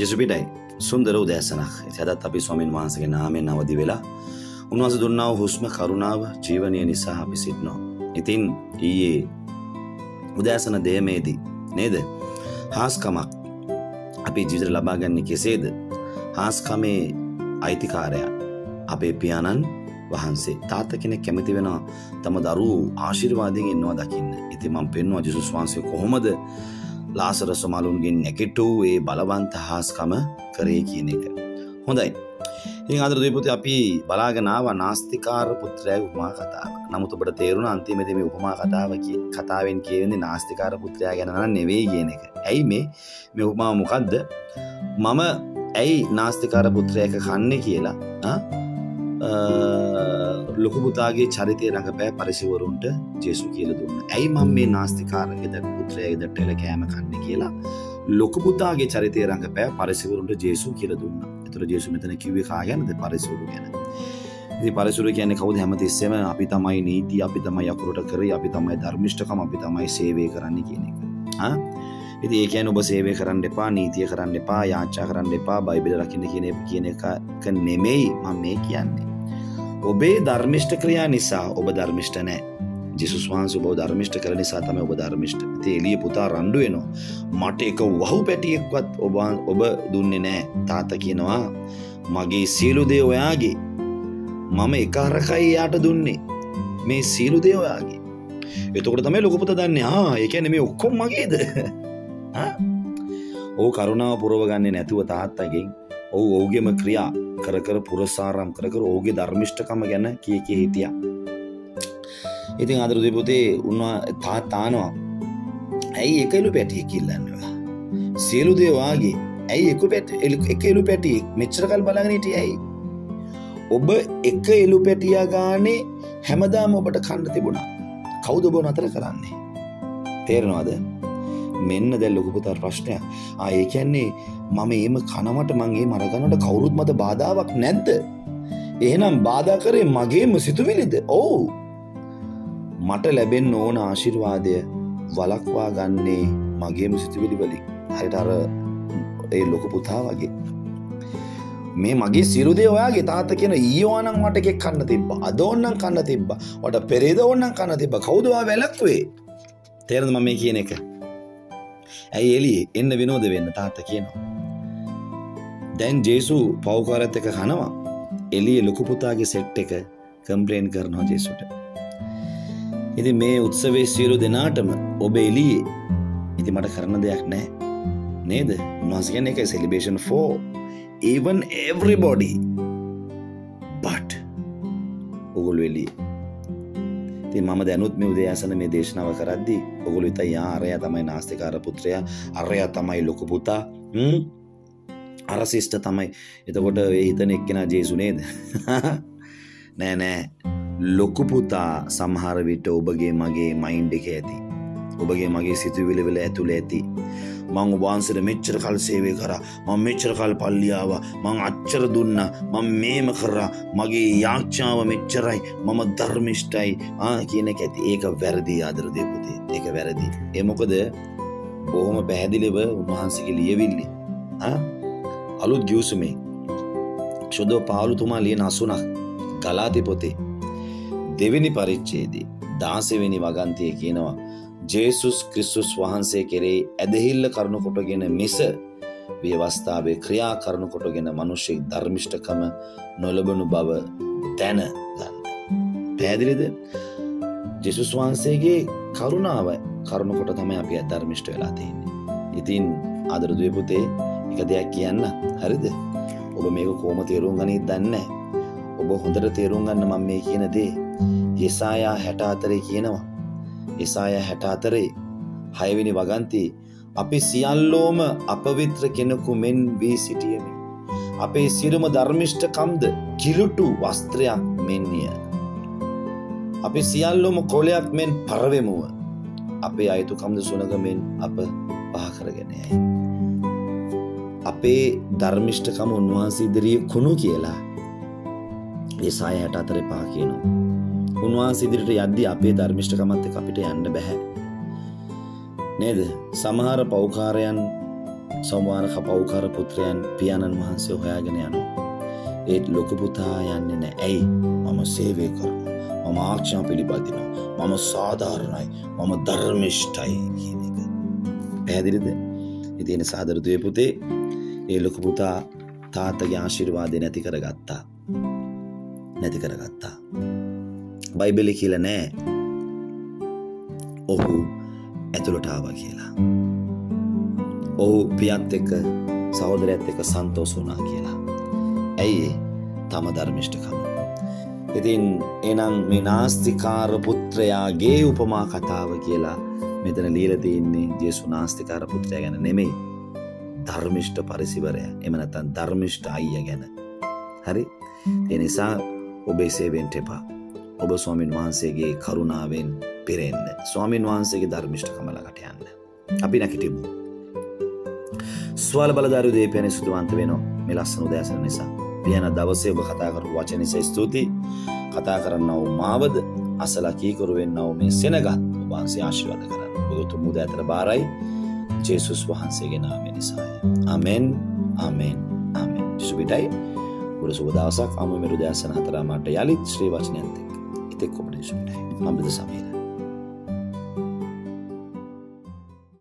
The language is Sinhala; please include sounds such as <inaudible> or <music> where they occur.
ජෙසුපිටයි. සුන්දර උදෑසනක්. ඇදත් අපි ස්වමින් වහන්සගේ නාමෙන් නවදි වෙලා උන්වස දුන්නාව හුස්ම කරුණාව ජීවනය නිසා අපි සිටනෝ. ඉතින් ඊයේ උදෑසන දේමේදී නේද? හාස්කමක් අපි ජීවිත ලබාගන්නේ කෙසේද? හාස්කමේ අයිතිකාරය අපේ පියාණන් වහන්සේ. තාත කෙනෙක් කැමති වෙනවා තම දරු ආශිර්වාදයෙන් ඉන්නවා දකින්න. ඉති මං පෙන්වා ජිසුස් වහන්සේ කොහොමද ලාසර සොමලුන්ගෙන් නැකෙටූ ඒ බලවන්ත හාස්කම කරේ කියන එක. හොඳයි. ඉතින් අද දෙපුති අපි බලාගෙනාව නාස්තිකාර පුත්‍රයාගේ උපමා කතාව. නමුත් ඔබට තේරුණා අන්තිමේදී මේ උපමා කතාව කතාවෙන් කියවෙන්නේ නාස්තිකාර පුත්‍රයා ගැන නම් නෙවෙයි කියන එක. ඇයි මේ මේ උපමාව මොකද්ද? මම ඇයි නාස්තිකාර පුත්‍රයාක කන්නේ කියලා ලොකුපුතාගේ චරිතය රඟපෑ පරිසිවරුන්ට ජේසු කියල දුන්න. ඇයි මං මේ නාස්තිකාරගෙද පුත්‍රයගෙද ටෙල කෑම කන්න කියලා? ලොකුපුතාගේ චරිතය රඟපෑ පරිසිවරුන්ට ජේසු කියල දුන්න. එතුර ජේසු මෙතන කිවේ කාගැනද පරිසුරු ගැන. පරිසුර කියන කවද? හැමතිස්සෙම අපි තමයි නීති අපි තමයි යකුරට කර අපි තමයි ධර්මිෂ්ටකම අපි තමයි සේවය කරන්න කියන එක. ඉති ඒකැන ඔබ සේවය කරන්න එපා නීතිය කරන්න එපා යාච්චා කරන්න එපා බයිබිල රකින්න කියන කියන එක නෙමෙයි මම මේ කියන්නේ. ඔබේ ධර්මිෂ්ට ක්‍රියා නිසා ඔබ ධර්මිෂ්ට නෑ. ජිසුස් වහන්ස ඔබ ධර්මිෂ්ට කර නිසා තම ඔබ ධර්මිෂ්ට ති එලිය පුතා රණ්ඩුවනවා මට එක වහු පැටියෙක්වත් ඔබ ඔබ දුන්නේ නෑ. තාත කියනවා මගේ සියලු දේ ඔයාගේ. මම එකහරකයි යාට දුන්නේ. මේ සීලු දේ ඔයාගේ. එතකොට තමයි ලොකපුත දන්නේ ආ ඒකැන මේ ඔක්කොම් මගේද? <laughs> ඕ කරුණාව පුරවගන්නේ නැතුව තාත්තගෙන් ඔහු ඔහුගෙම ක්‍රියා කර කර පුරසාරම් කර කර ඕගේ ධර්මිෂ්ඨකම ගැන කිය කිය හිටිය. ඉතින් අදරුදිපුතේ උන්වා තා තානවා ඇයි එකලු පැටිය කිල්ලන්නවා. සියලු දේවාගේ ඇයි එකු පැට එක එලු පැටිය මෙච්චරකල් බලගනට ඇයි. ඔබ එක එලු පැටියා ගානේ හැමදාම ඔබට කණ්ඩ තිබුණා කෞද බෝ නතර කරන්නේ. තේරනවාද මෙන්න දැල් ලොකුපුතර ප්‍රශ්නය ආය කියන්නේ මම ඒම කනමට මගේ මරගනට කවුරුත් මත බාධාවක් නැද්ද? එහෙනම් බාධා කරේ මගේම සිතුවිලිද? ඔවු. මට ලැබෙන් ඕන ආශිර්වාදය වලක්වා ගන්නේ මගේම සිතුවිලි වලින්. හරිට අර ඒ ලොක පුතා වගේ. මේ මගේ සිරුදේ ඔයාගේ තාත කියන ඊවානං මට එකෙක් කන්න තිබ අදෝන්නන් කන්න තිබ්බ. වට පෙරේද ඔන්නන් කන්න තිබ කවුදවා වැලක්වේ තේරද ම මේ කියන එක? ඇයි එලිය එන්න විනෝද වෙන්න තාත්ත කියනවා. දැන් ජේසු පව්කාරත් එක කනවා. එලිය ලොකුපුතාගේ සෙට් එක කම්පලේන් කරනවා ජේසුට. ඉති මේ උත්සවේ සියලු දෙනාටම ඔබ එලියේ ඉති මට කරන දෙයක් නෑ නේද? උන්වහසගෙන එක celebration for even everybody. But ඔගොලු එලියේ ති මම දැනුත් මේ උදේයාසන මේ දේශනාව කරද්දි ඔගොලු ඉත යාරය තමයි නාස්තිකාර පුත්‍රය. අරය තමයි ලොකු පුතා. අර සිිෂ්ට තමයි. එතකොට ඒ හිතන එක්කෙන ජේසුනේද <laughs> නෑ නෑ. ලොකු පුතා සමහර විට ඔබගේ මගේ මයින්් එක ඇති. ඔබගේ මගේ සිතුවිලිවෙල ඇතුළ ඇති. මං උබාන්සට මෙච්චර කල් සේවය කර. මං මෙච්චර කල් පල්ලියාව මං අච්චර දුන්න. මං මේම කරා. මගේ යාච්චාව මෙච්චරයි. මම ධර්මිෂ්ටයි. ආ කියන ඇති. ඒක වැරදි ආදරදයපුතේ ඒක වැරදි. එමොකද බොහොම පැහැදිලිව උන්වහන්සගේ ලියවිල්ලි. අලුත් ගියවසුමේ ශුද්ධ පාලුතුමා ලිය නසුනක් ගලාති පොතේ දෙවෙනි පරිච්චේදී දාසවෙනි වගන්තය කියනවා ජේසුස් ක්‍රිස්තුස් වහන්සේ කෙරේ ඇදහිල්ල කරුණුකොටගෙන මිස ව්‍යවස්ථාවේ ක්‍රියා කරුණුකොටගෙන මනුෂ්‍යෙක් ධර්මිෂ්ඨකම නොලබනු බව දැන ගන්න. පැදිලිද ජෙසුස් වහන්සේගේ කරුණාව කරුණුකොට තමයි අපි අධර්මිෂ්ට වෙලා තියන්නේ. ඉතින් අදරදුවපුතේ එක දෙයක් කියන්න. හරිද? ඔබ මේක කෝම තේරුම් ගනී දන්න ඔබ හොඳට තේරුම් ගන්න මම මේ කියන දේ. යෙසායා හැට අතරේ කියනවා. එසාය හැට අතරේ හයවෙනි වගන්ති. අපි සියල්ලෝම අපවිත්‍ර කෙනෙකු මෙන් වී සිටියමි. අපේ සිරුම ධර්මිෂ්ඨකම්ද කිලුටු වස්ත්‍රයක් මෙන්නිය. අපි සියල්ලොම කොලයක් මෙන් පරවෙමුව. අපේ අයුතුකම්ද සුනගමෙන් අප පහකරගෙනයයි. අපේ ධර්මිෂ්ඨකම උන්වහන්සේ ඉදිරිය කුණු කියලා ඒසාය හැට අතර පා කියනවා. උන්වහන්සේ ඉදිරිට යද්දි අපේ ධර්මිෂ්ඨකමත් එක්ක අපිට යන්න බෑ. නේද? සමහර පෞකාරයන් සම්වානක පව්කර පුත්‍රයන් පියාණන් වහන්සේ හොයාගෙන යනවා. ඒත් ලොකපුතා යන්නේ නෑ ඇයි මම සේවය කරන මම ආක්ෂා පිළිපදිනවා මම සාධාරණයි මම ධර්මිෂ්ටයි කියන එක පැහැදිරිද ඉතින සාදරතුය පුතේ ඒ ලොකපුතා තාත්තගේ ආශිර්වාදය නැති කරගත්තා. නැති කරගත්තා. බයිබෙලි කියල නෑ. ඔහු ඇතුළට ආවා කියලා. ඔහු පියත් එක්ක සහෝදරඇත් එක සන්තෝස් වනා කියලා. ඇයි තම ධර්මිෂ්ඨකම. ඉතින් එනම් මේ නාස්තිකාර පුත්‍රයාගේ උපමා කතාව කියලා මෙතන ලීල තියන්නේ ජේසු නාස්තිකාර පුත්‍රය ගැන නෙමෙයි. ධර්මිෂ්ඨ පරිසිවරය. එමනතන් ධර්මිෂ්ඨ අයිය ගැන. හරි? එනිසා ඔබේ සේවෙන්ට එපා ඔබ ස්වාමින් වහන්සේගේ කරුණාවෙන් පිරෙන්න. ස්වාමින් වහන්සේගේ ධර්මිෂ්ඨ කමලකට යන්න. අපි නැකිටිමු ස්වාල බලධරු දේ පැන සුදුවන්ත වෙනවා මෙලස්සන උදෑසන නිසා. පියන දවසේ ඔබ කතා කරු වචනිස ස්තුති කතා කරන්නව මාවද? අසලා කීකරුවෙන් නව මේ සෙනගත්. වහන්සේ ආශිර්වාද කරන්න. බුදුතු මුද ඇතර බාරයි. ජේසුස් වහන්සේගේ නාම නිසාය. අමෙන් අමෙන් අමෙන් සුබිටයි ගොඩ සුබදවසක් අම මෙරු දෑසන හතරමට යළිත් ශ්‍රී වචනයන්තෙක් ඉතෙක් කොපට සුටයි අමෘත සමීර